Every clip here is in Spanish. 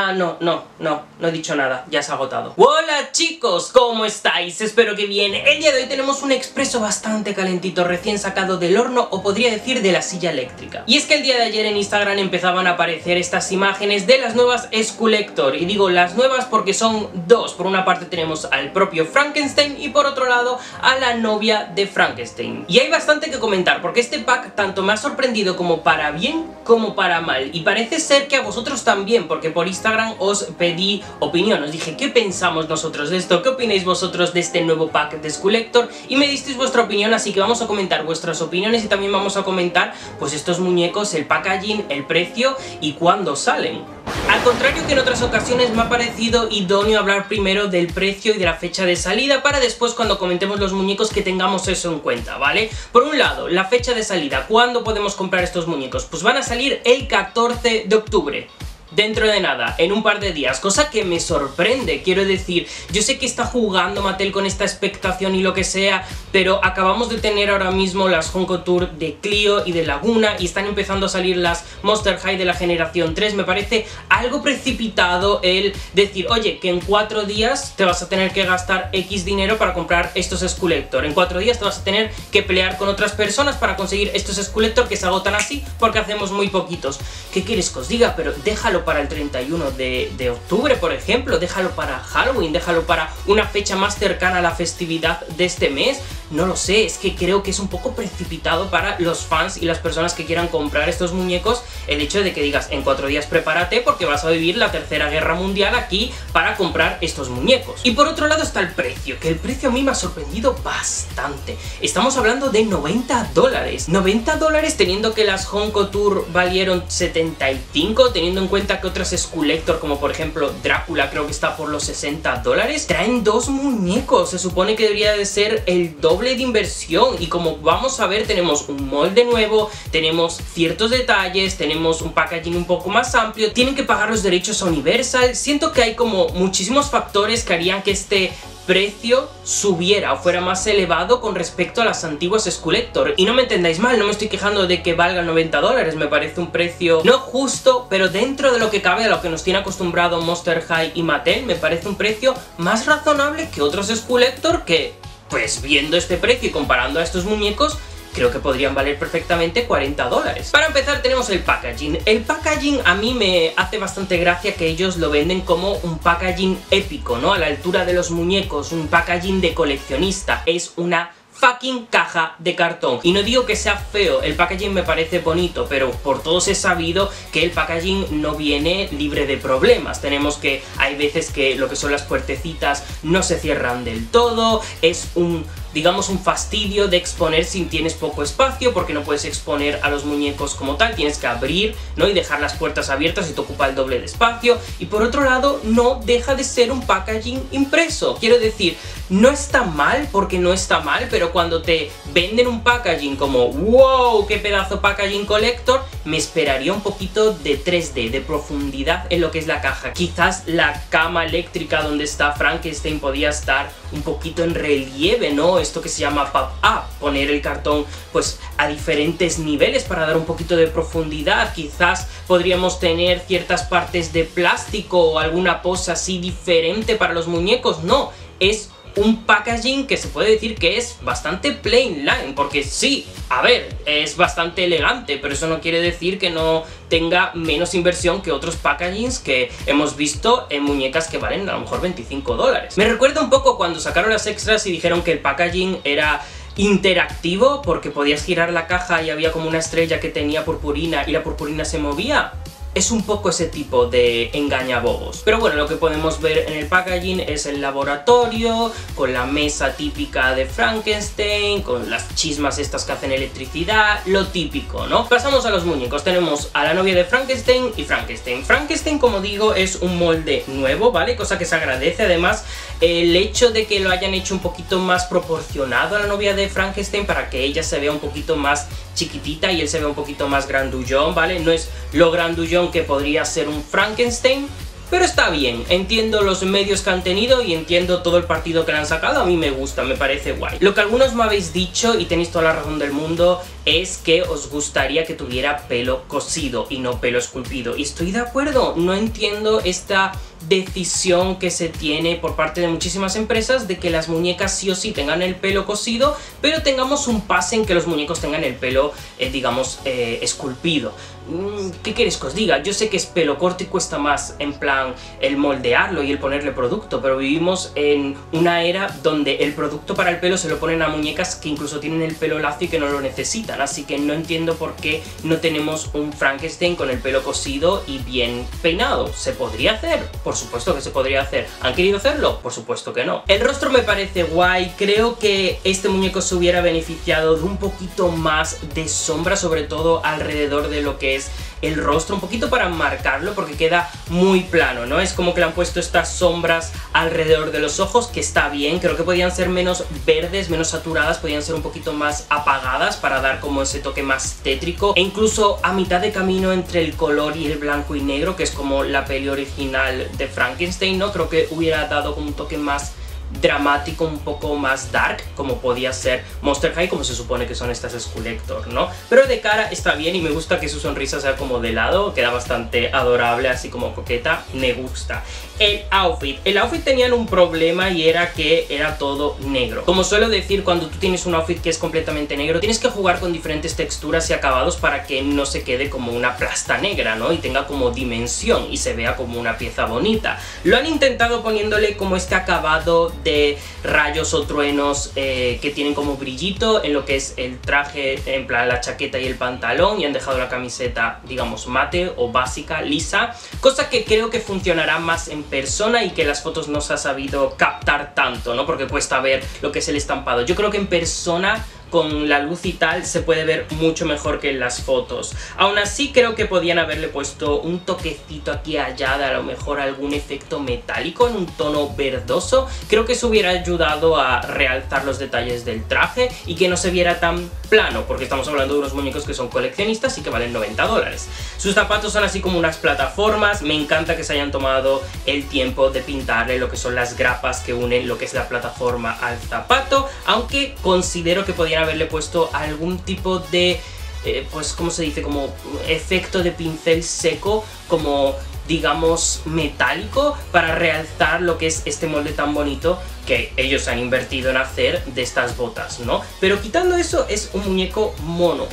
Ah, no, no, no, no he dicho nada, ya se ha agotado. Hola chicos, ¿cómo estáis? Espero que bien. El día de hoy tenemos un expreso bastante calentito, recién sacado del horno, o podría decir de la silla eléctrica. Y es que el día de ayer en Instagram empezaban a aparecer estas imágenes de las nuevas Sculptor. Y digo las nuevas porque son dos. Por una parte tenemos al propio Frankenstein y por otro lado a la novia de Frankenstein. Y hay bastante que comentar, porque este pack tanto me ha sorprendido como para bien como para mal. Y parece ser que a vosotros también, porque por Instagram os pedí opinión, os dije qué pensamos nosotros de esto, qué opináis vosotros de este nuevo pack de Skulllector y me disteis vuestra opinión, así que vamos a comentar vuestras opiniones y también vamos a comentar pues estos muñecos, el packaging, el precio y cuándo salen. Al contrario que en otras ocasiones me ha parecido idóneo hablar primero del precio y de la fecha de salida para después cuando comentemos los muñecos que tengamos eso en cuenta, ¿vale? Por un lado, la fecha de salida, ¿cuándo podemos comprar estos muñecos? Pues van a salir el 14 de octubre dentro de nada, en un par de días, cosa que me sorprende, quiero decir, yo sé que está jugando Mattel con esta expectación y lo que sea, pero acabamos de tener ahora mismo las Honko Tour de Clio y de Laguna y están empezando a salir las Monster High de la generación 3, me parece algo precipitado el decir, oye, que en cuatro días te vas a tener que gastar X dinero para comprar estos Skulllector, en cuatro días te vas a tener que pelear con otras personas para conseguir estos Skulllector que se agotan así porque hacemos muy poquitos. ¿Qué quieres que os diga? Pero déjalo para el 31 de, octubre, por ejemplo, déjalo para Halloween, déjalo para una fecha más cercana a la festividad de este mes, no lo sé, es que creo que es un poco precipitado para los fans y las personas que quieran comprar estos muñecos el hecho de que digas en cuatro días prepárate porque vas a vivir la tercera guerra mundial aquí para comprar estos muñecos. Y por otro lado está el precio, que el precio a mí me ha sorprendido bastante. Estamos hablando de 90 dólares. 90 dólares teniendo que las Honko Tour valieron 75, teniendo en cuenta que otras Skulllector, como por ejemplo Drácula, creo que está por los 60 dólares, traen dos muñecos. Se supone que debería de ser el doble de inversión. Y como vamos a ver, tenemos un molde nuevo, tenemos ciertos detalles, tenemos un packaging un poco más amplio. Tienen que pagar los derechos a Universal. Siento que hay como muchísimos factores que harían que este precio subiera o fuera más elevado con respecto a las antiguas Skulllector. Y no me entendáis mal, no me estoy quejando de que valga 90 dólares, me parece un precio no justo, pero dentro de lo que cabe, a lo que nos tiene acostumbrado Monster High y Mattel, me parece un precio más razonable que otros Skulllector que, pues viendo este precio y comparando a estos muñecos, creo que podrían valer perfectamente 40 dólares. Para empezar tenemos el packaging. El packaging a mí me hace bastante gracia que ellos lo venden como un packaging épico, ¿no? A la altura de los muñecos, un packaging de coleccionista. Es una fucking caja de cartón. Y no digo que sea feo, el packaging me parece bonito, pero por todos he sabido que el packaging no viene libre de problemas. Tenemos que, hay veces que lo que son las puertecitas no se cierran del todo, es un digamos un fastidio de exponer si tienes poco espacio porque no puedes exponer a los muñecos como tal, tienes que abrir ¿no? y dejar las puertas abiertas y te ocupa el doble de espacio y por otro lado no deja de ser un packaging impreso, quiero decir, no está mal porque no está mal, pero cuando te venden un packaging como wow, qué pedazo packaging collector, me esperaría un poquito de 3D, de profundidad en lo que es la caja. Quizás la cama eléctrica donde está Frankenstein podía estar un poquito en relieve, ¿no? Esto que se llama pop-up, poner el cartón pues a diferentes niveles para dar un poquito de profundidad. Quizás podríamos tener ciertas partes de plástico o alguna posa así diferente para los muñecos. No, es un packaging que se puede decir que es bastante plain line, porque sí, a ver, es bastante elegante, pero eso no quiere decir que no tenga menos inversión que otros packagings que hemos visto en muñecas que valen a lo mejor 25 dólares. Me recuerda un poco cuando sacaron las extras y dijeron que el packaging era interactivo porque podías girar la caja y había como una estrella que tenía purpurina y la purpurina se movía es un poco ese tipo de engañabobos. Pero bueno, lo que podemos ver en el packaging es el laboratorio, con la mesa típica de Frankenstein, con las chismas estas que hacen electricidad, lo típico, ¿no? Pasamos a los muñecos, tenemos a la novia de Frankenstein y Frankenstein. Frankenstein, como digo, es un molde nuevo, ¿vale? Cosa que se agradece, además, el hecho de que lo hayan hecho un poquito más proporcionado a la novia de Frankenstein para que ella se vea un poquito más chiquitita y él se vea un poquito más grandullón, ¿vale? No es lo grandullón que podría ser un Frankenstein, pero está bien, entiendo los medios que han tenido y entiendo todo el partido que le han sacado, a mí me gusta, me parece guay. Lo que algunos me habéis dicho, y tenéis toda la razón del mundo, es que os gustaría que tuviera pelo cosido y no pelo esculpido. Y estoy de acuerdo, no entiendo esta decisión que se tiene por parte de muchísimas empresas de que las muñecas sí o sí tengan el pelo cosido, pero tengamos un pase en que los muñecos tengan el pelo, eh, digamos, eh, esculpido. Mm, ¿Qué queréis que os diga? Yo sé que es pelo corto y cuesta más en plan el moldearlo y el ponerle producto, pero vivimos en una era donde el producto para el pelo se lo ponen a muñecas que incluso tienen el pelo lacio y que no lo necesitan, así que no entiendo por qué no tenemos un Frankenstein con el pelo cosido y bien peinado. ¿Se podría hacer? Por supuesto que se podría hacer. ¿Han querido hacerlo? Por supuesto que no. El rostro me parece guay, creo que este muñeco se hubiera beneficiado de un poquito más de sombra, sobre todo alrededor de lo que es el rostro, un poquito para marcarlo porque queda muy plano, ¿no? Es como que le han puesto estas sombras alrededor de los ojos, que está bien, creo que podían ser menos verdes, menos saturadas, podían ser un poquito más apagadas para dar como ese toque más tétrico, e incluso a mitad de camino entre el color y el blanco y negro, que es como la peli original de Frankenstein, ¿no? Creo que hubiera dado como un toque más dramático, un poco más dark, como podía ser Monster High, como se supone que son estas Skulllector, ¿no? Pero de cara está bien y me gusta que su sonrisa sea como de lado, queda bastante adorable, así como coqueta, me gusta. El outfit. El outfit tenían un problema y era que era todo negro. Como suelo decir, cuando tú tienes un outfit que es completamente negro, tienes que jugar con diferentes texturas y acabados para que no se quede como una plasta negra, ¿no? Y tenga como dimensión y se vea como una pieza bonita. Lo han intentado poniéndole como este acabado de rayos o truenos eh, que tienen como brillito en lo que es el traje, en plan la chaqueta y el pantalón y han dejado la camiseta, digamos, mate o básica, lisa, cosa que creo que funcionará más en persona y que las fotos no se ha sabido captar tanto, ¿no? Porque cuesta ver lo que es el estampado. Yo creo que en persona con la luz y tal se puede ver mucho mejor que en las fotos. Aún así creo que podían haberle puesto un toquecito aquí allá de a lo mejor algún efecto metálico en un tono verdoso. Creo que eso hubiera ayudado a realzar los detalles del traje y que no se viera tan plano, porque estamos hablando de unos muñecos que son coleccionistas y que valen 90 dólares. Sus zapatos son así como unas plataformas, me encanta que se hayan tomado el tiempo de pintarle lo que son las grapas que unen lo que es la plataforma al zapato, aunque considero que podían haberle puesto algún tipo de, eh, pues, ¿cómo se dice? Como efecto de pincel seco, como digamos metálico para realzar lo que es este molde tan bonito que ellos han invertido en hacer de estas botas, ¿no? Pero quitando eso es un muñeco mono,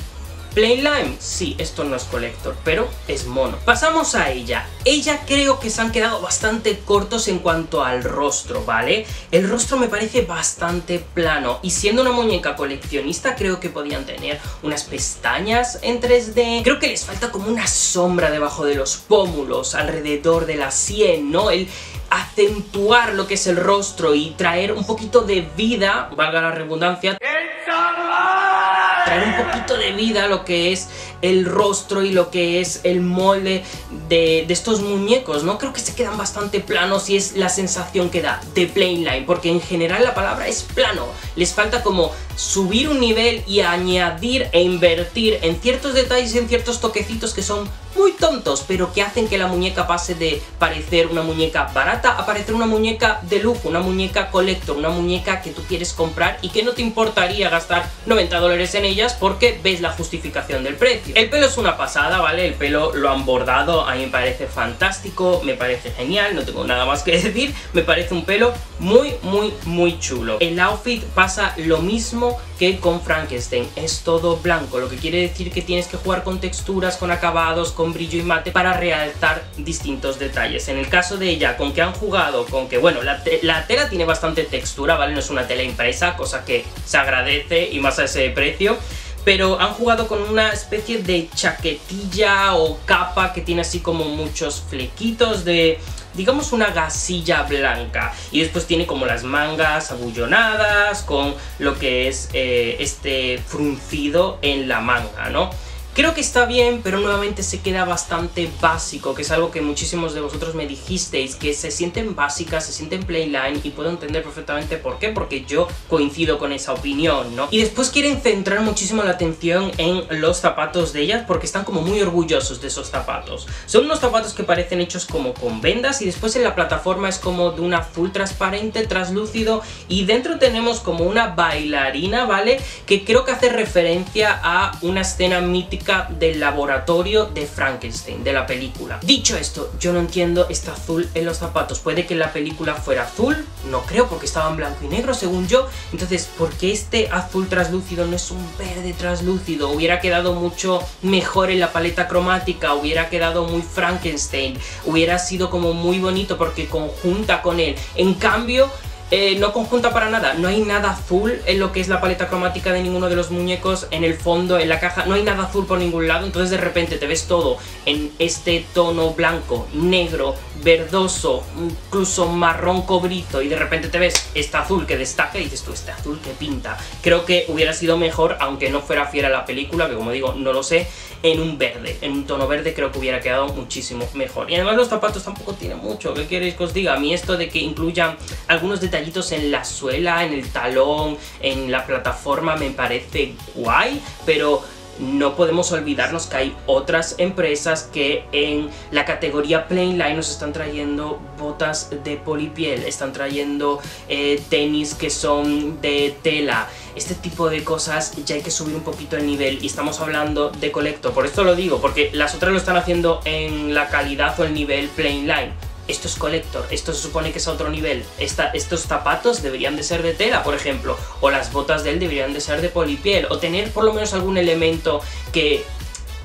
Plain Lime, sí, esto no es Collector, pero es mono. Pasamos a ella. Ella creo que se han quedado bastante cortos en cuanto al rostro, ¿vale? El rostro me parece bastante plano y siendo una muñeca coleccionista creo que podían tener unas pestañas en 3D. Creo que les falta como una sombra debajo de los pómulos, alrededor de la sien, ¿no? El acentuar lo que es el rostro y traer un poquito de vida, valga la redundancia traer un poquito de vida lo que es el rostro y lo que es el molde de, estos muñecos, ¿no? Creo que se quedan bastante planos y es la sensación que da de plain line, porque en general la palabra es plano. Les falta como subir un nivel y añadir e invertir en ciertos detalles y en ciertos toquecitos que son muy tontos, pero que hacen que la muñeca pase de parecer una muñeca barata a parecer una muñeca de lujo, una muñeca collector, una muñeca que tú quieres comprar y que no te importaría gastar 90 dólares en ellas porque ves la justificación del precio. El pelo es una pasada, ¿vale? El pelo lo han bordado, a mí me parece fantástico, me parece genial, no tengo nada más que decir, me parece un pelo muy, muy, muy chulo. El outfit pasa lo mismo que con Frankenstein, es todo blanco, lo que quiere decir que tienes que jugar con texturas, con acabados, con brillo y mate para realzar distintos detalles. En el caso de ella, con que han jugado, con que, bueno, la, tela tiene bastante textura, ¿vale? No es una tela impresa, cosa que se agradece y más a ese precio pero han jugado con una especie de chaquetilla o capa que tiene así como muchos flequitos de digamos una gasilla blanca y después tiene como las mangas abullonadas con lo que es eh, este fruncido en la manga, ¿no? Creo que está bien, pero nuevamente se queda bastante básico, que es algo que muchísimos de vosotros me dijisteis, que se sienten básicas, se sienten playline y puedo entender perfectamente por qué, porque yo coincido con esa opinión, ¿no? Y después quieren centrar muchísimo la atención en los zapatos de ellas porque están como muy orgullosos de esos zapatos. Son unos zapatos que parecen hechos como con vendas y después en la plataforma es como de un azul transparente, translúcido y dentro tenemos como una bailarina, ¿vale? Que creo que hace referencia a una escena mítica del laboratorio de Frankenstein, de la película. Dicho esto, yo no entiendo este azul en los zapatos. Puede que la película fuera azul, no creo, porque estaba en blanco y negro, según yo. Entonces, ¿por qué este azul translúcido no es un verde translúcido? Hubiera quedado mucho mejor en la paleta cromática, hubiera quedado muy Frankenstein, hubiera sido como muy bonito porque conjunta con él. En cambio, eh, no conjunta para nada, no hay nada azul en lo que es la paleta cromática de ninguno de los muñecos, en el fondo, en la caja, no hay nada azul por ningún lado, entonces de repente te ves todo en este tono blanco, negro, verdoso, incluso marrón cobrizo y de repente te ves este azul que destaca y dices tú, este azul que pinta. Creo que hubiera sido mejor, aunque no fuera fiera la película, que como digo, no lo sé, en un verde, en un tono verde creo que hubiera quedado muchísimo mejor. Y además los zapatos tampoco tienen mucho, ¿qué queréis que os diga? A mí esto de que incluyan algunos detalles en la suela, en el talón, en la plataforma me parece guay, pero no podemos olvidarnos que hay otras empresas que en la categoría plain line nos están trayendo botas de polipiel, están trayendo eh, tenis que son de tela, este tipo de cosas ya hay que subir un poquito el nivel y estamos hablando de colecto, por esto lo digo, porque las otras lo están haciendo en la calidad o el nivel plain line esto es collector, esto se supone que es a otro nivel, estos zapatos deberían de ser de tela, por ejemplo, o las botas de él deberían de ser de polipiel, o tener por lo menos algún elemento que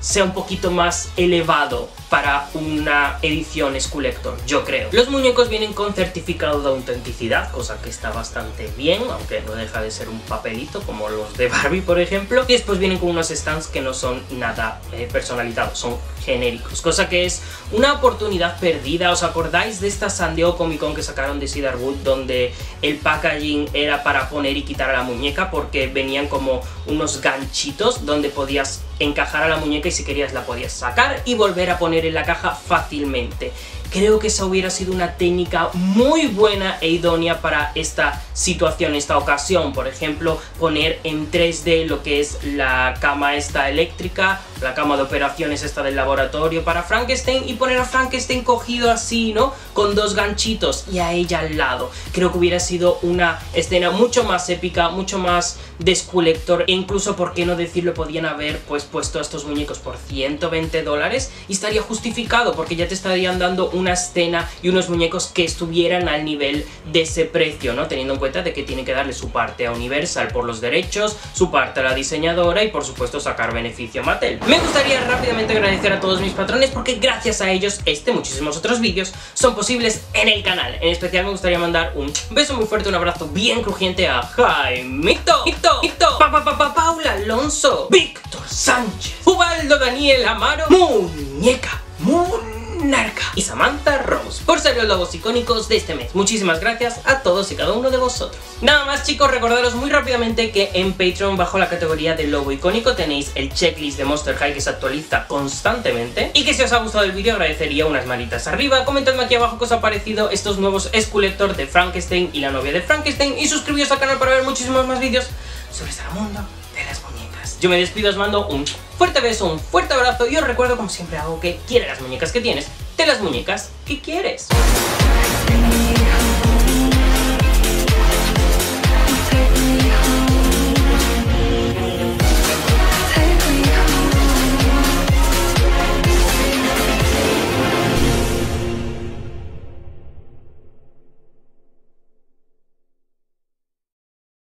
sea un poquito más elevado para una edición Sculptor, yo creo. Los muñecos vienen con certificado de autenticidad, cosa que está bastante bien, aunque no deja de ser un papelito como los de Barbie, por ejemplo. Y después vienen con unos stands que no son nada eh, personalizados, son genéricos, cosa que es una oportunidad perdida. ¿Os acordáis de esta San Comic Con que sacaron de Cedarwood donde el packaging era para poner y quitar a la muñeca porque venían como unos ganchitos donde podías encajar a la muñeca y si querías la podías sacar y volver a poner en la caja fácilmente. Creo que esa hubiera sido una técnica muy buena e idónea para esta situación, esta ocasión. Por ejemplo, poner en 3D lo que es la cama esta eléctrica, la cama de operaciones esta del laboratorio para Frankenstein y poner a Frankenstein cogido así, ¿no? Con dos ganchitos y a ella al lado. Creo que hubiera sido una escena mucho más épica, mucho más desculector e incluso, por qué no decirlo, podían haber pues puesto estos muñecos por 120 dólares y estaría justificado porque ya te estarían dando una escena y unos muñecos que estuvieran al nivel de ese precio, ¿no? Teniendo en cuenta de que tiene que darle su parte a Universal por los derechos, su parte a la diseñadora y por supuesto sacar beneficio a Mattel. Me gustaría rápidamente agradecer a todos mis patrones porque gracias a ellos este y muchísimos otros vídeos son posibles en el canal. En especial me gustaría mandar un beso muy fuerte, un abrazo bien crujiente a Jaimito, Hito, pa, pa, pa, Paula Alonso, Víctor Sánchez, Ubaldo Daniel Amaro, Muñeca, Muñeca y Samantha Rose por ser los logos icónicos de este mes. Muchísimas gracias a todos y cada uno de vosotros. Nada más chicos, recordaros muy rápidamente que en Patreon bajo la categoría de logo icónico tenéis el checklist de Monster High que se actualiza constantemente y que si os ha gustado el vídeo agradecería unas manitas arriba, comentadme aquí abajo qué os ha parecido estos nuevos Sculptor de Frankenstein y la novia de Frankenstein y suscribiros al canal para ver muchísimos más vídeos sobre este mundo de las muñecas. Yo me despido, os mando un fuerte beso, un fuerte abrazo y os recuerdo como siempre hago que quiere las muñecas que tienes, de las muñecas que quieres.